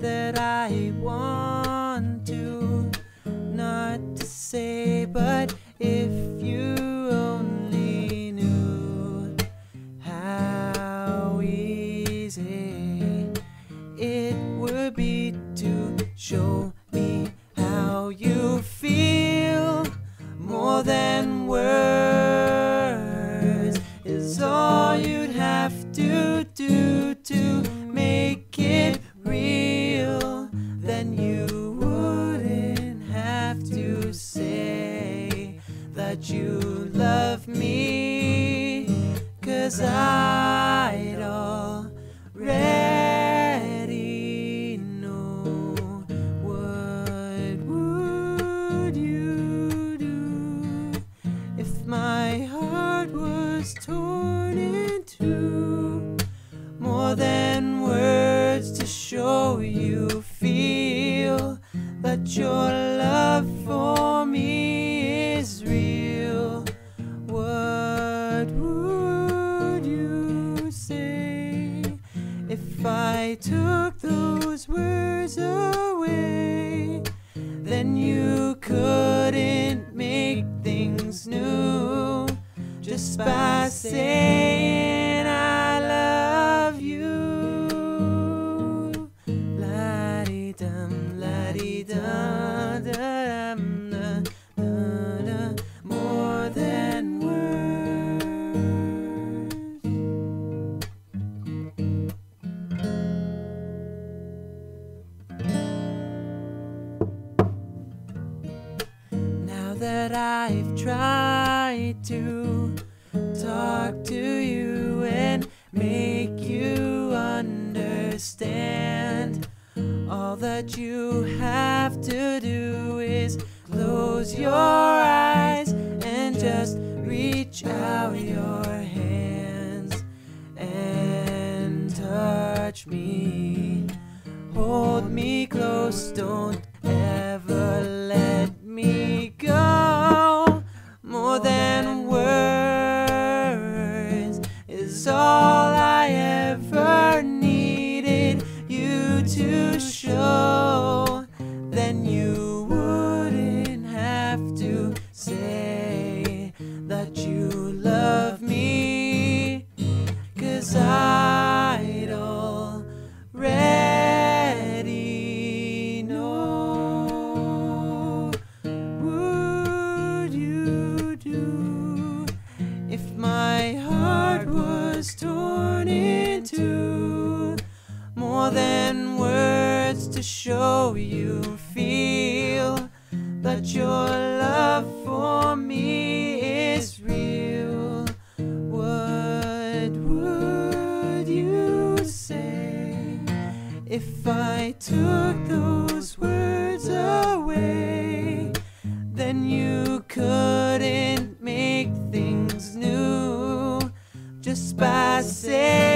that I want to not to say, but if you only knew how easy it would be to show me how you feel more than words is all you'd have to do. That you love me, cause I'd I took those words away? Then you couldn't make things new just by saying that I've tried to talk to you and make you understand, all that you have to do is close your eyes and just reach out your hands and touch me. Hold me close, don't to show you feel that your love for me is real. What would you say if I took those words away? Then you couldn't make things new just by saying.